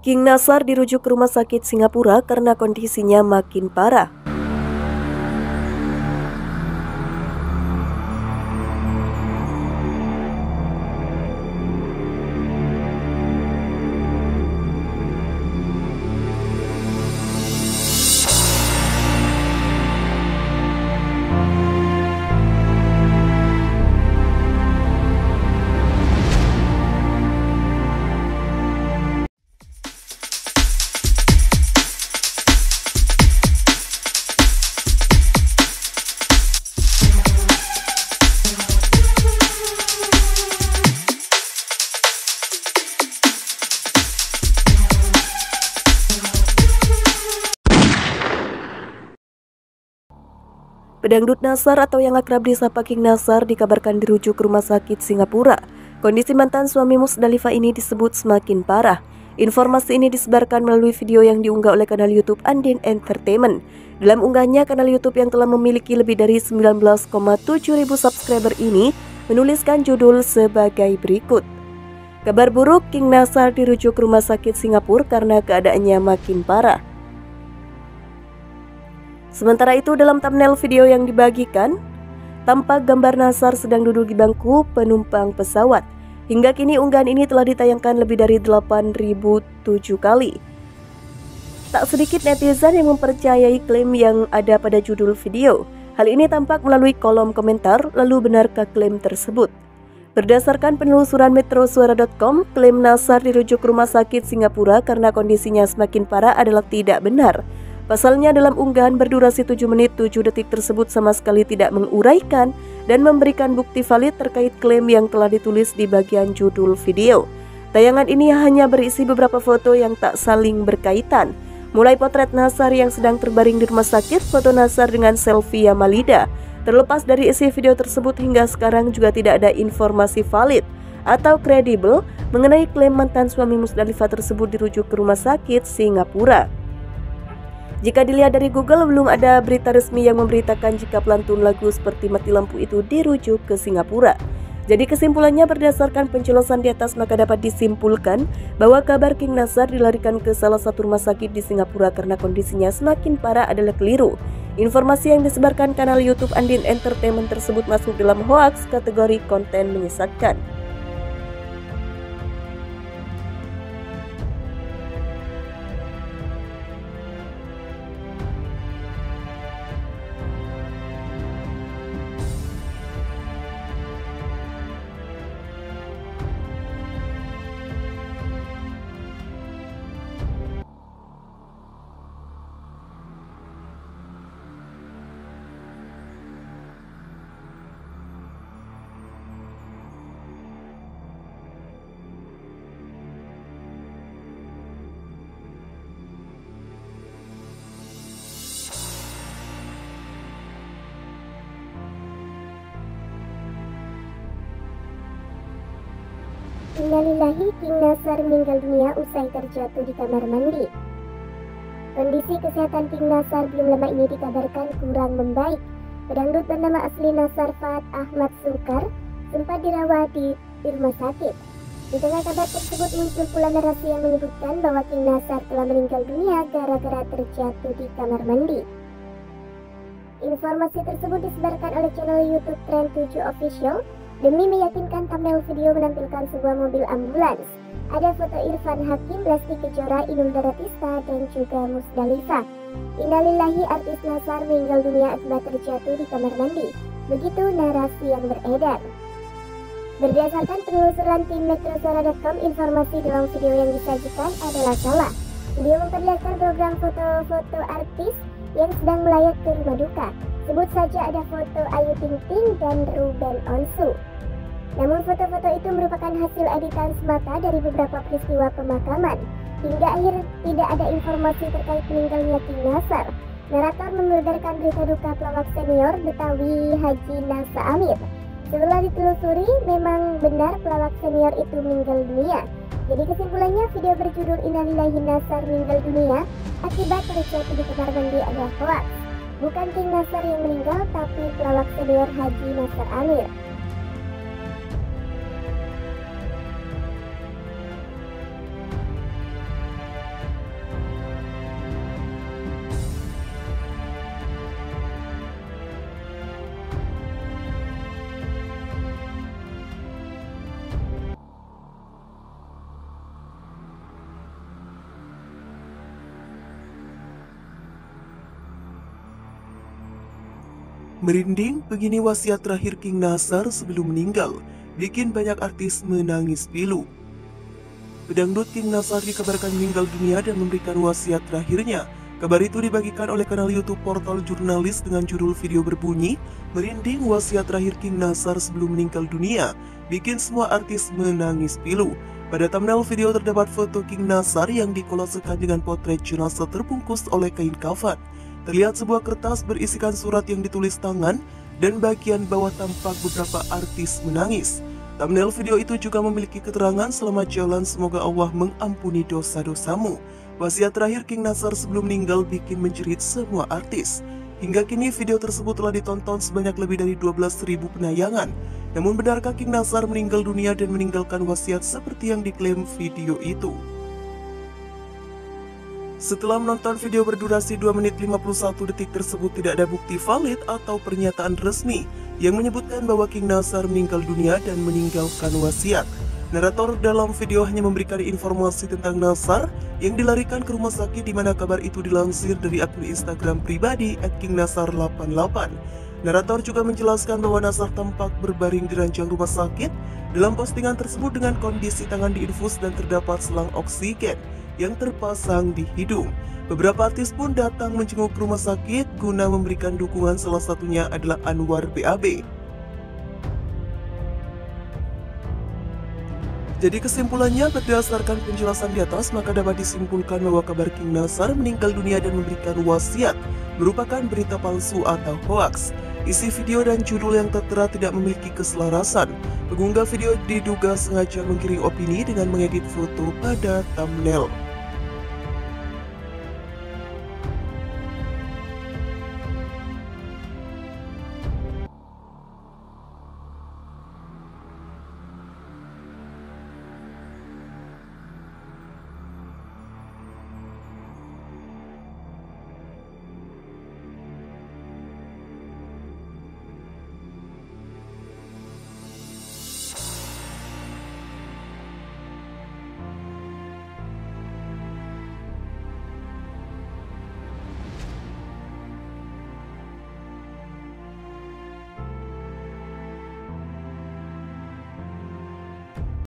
King Nasar dirujuk ke rumah sakit Singapura karena kondisinya makin parah. Pedangdut Nasar atau yang akrab disapa King Nasar dikabarkan dirujuk ke rumah sakit Singapura. Kondisi mantan suami Musdalifah ini disebut semakin parah. Informasi ini disebarkan melalui video yang diunggah oleh kanal YouTube Andin Entertainment. Dalam unggahnya, kanal YouTube yang telah memiliki lebih dari 19,7 ribu subscriber ini menuliskan judul sebagai berikut. Kabar buruk, King Nasar dirujuk ke rumah sakit Singapura karena keadaannya makin parah. Sementara itu dalam thumbnail video yang dibagikan, tampak gambar Nasar sedang duduk di bangku penumpang pesawat. Hingga kini unggahan ini telah ditayangkan lebih dari 8.007 kali. Tak sedikit netizen yang mempercayai klaim yang ada pada judul video. Hal ini tampak melalui kolom komentar, lalu benarkah klaim tersebut? Berdasarkan penelusuran metrosuara.com, klaim Nasar dirujuk rumah sakit Singapura karena kondisinya semakin parah adalah tidak benar. Pasalnya dalam unggahan berdurasi 7 menit 7 detik tersebut sama sekali tidak menguraikan dan memberikan bukti valid terkait klaim yang telah ditulis di bagian judul video. Tayangan ini hanya berisi beberapa foto yang tak saling berkaitan. Mulai potret Nasar yang sedang terbaring di rumah sakit, foto Nasar dengan selfie Yamalida. Terlepas dari isi video tersebut hingga sekarang juga tidak ada informasi valid atau kredibel mengenai klaim mantan suami Musdalifah tersebut dirujuk ke rumah sakit Singapura. Jika dilihat dari Google, belum ada berita resmi yang memberitakan jika pelantun lagu seperti Mati Lampu itu dirujuk ke Singapura. Jadi kesimpulannya berdasarkan penjelasan di atas maka dapat disimpulkan bahwa kabar King Nasar dilarikan ke salah satu rumah sakit di Singapura karena kondisinya semakin parah adalah keliru. Informasi yang disebarkan kanal YouTube Andin Entertainment tersebut masuk dalam hoax kategori konten menyesatkan. Innalillahi King Nasar meninggal dunia usai terjatuh di kamar mandi. Kondisi kesehatan King Nasar belum lama ini dikabarkan kurang membaik. Pedangdut bernama asli Nasar Fahad Ahmad Sukar sempat dirawat di, di rumah sakit. Di tengah kabar tersebut muncul pula narasi yang menyebutkan bahwa King Nasar telah meninggal dunia gara-gara terjatuh di kamar mandi. Informasi tersebut disebarkan oleh channel YouTube Trend 7 Official Demi meyakinkan thumbnail video menampilkan sebuah mobil ambulans. Ada foto Irfan Hakim, Lesti Kejora, Inul Daratista, dan juga Musdalifah. Innalillahi artis Nasar meninggal dunia akibat terjatuh di kamar mandi. Begitu narasi yang beredar. Berdasarkan penelusuran tim metrosora.com, informasi dalam video yang disajikan adalah salah. Video memperlihatkan program foto-foto artis yang sedang melayat ke rumah duka. Sebut saja ada foto Ayu Ting Ting dan Ruben Onsu. Namun foto-foto itu merupakan hasil editan semata dari beberapa peristiwa pemakaman. Hingga akhir tidak ada informasi terkait meninggalnya King Nasar. Narator membeberkan berita duka pelawak senior Betawi Haji Nasa Amir. Setelah ditelusuri, memang benar pelawak senior itu meninggal dunia. Jadi kesimpulannya video berjudul Innalillahi Nasar meninggal dunia akibat terjatuh di kamar mandi adalah hoax. Bukan King Nasar yang meninggal, tapi pelawak senior Haji Nasar Amir. Merinding, begini wasiat terakhir King Nasar sebelum meninggal, bikin banyak artis menangis pilu. Pedangdut King Nasar dikabarkan meninggal dunia dan memberikan wasiat terakhirnya. Kabar itu dibagikan oleh kanal YouTube portal jurnalis dengan judul video berbunyi Merinding wasiat terakhir King Nasar sebelum meninggal dunia, bikin semua artis menangis pilu. Pada thumbnail video terdapat foto King Nasar yang dikolasekan dengan potret jenazah terbungkus oleh kain kafan. Terlihat sebuah kertas berisikan surat yang ditulis tangan dan bagian bawah tampak beberapa artis menangis. Thumbnail video itu juga memiliki keterangan selamat jalan semoga Allah mengampuni dosa-dosamu. Wasiat terakhir King Nasar sebelum meninggal bikin menjerit semua artis. Hingga kini video tersebut telah ditonton sebanyak lebih dari 12.000 penayangan. Namun benarkah King Nasar meninggal dunia dan meninggalkan wasiat seperti yang diklaim video itu? Setelah menonton video berdurasi 2 menit 51 detik tersebut tidak ada bukti valid atau pernyataan resmi yang menyebutkan bahwa King Nasar meninggal dunia dan meninggalkan wasiat. Narator dalam video hanya memberikan informasi tentang Nasar yang dilarikan ke rumah sakit di mana kabar itu dilansir dari akun Instagram pribadi @kingnasar88. Narator juga menjelaskan bahwa Nasar tampak berbaring di ranjang rumah sakit. Dalam postingan tersebut dengan kondisi tangan diinfus dan terdapat selang oksigen yang terpasang di hidung. Beberapa artis pun datang menjenguk rumah sakit guna memberikan dukungan salah satunya adalah Anwar BAB. Jadi kesimpulannya berdasarkan penjelasan di atas maka dapat disimpulkan bahwa kabar King Nasar meninggal dunia dan memberikan wasiat merupakan berita palsu atau hoax. Isi video dan judul yang tertera tidak memiliki keselarasan. Pengunggah video diduga sengaja menggiring opini dengan mengedit foto pada thumbnail.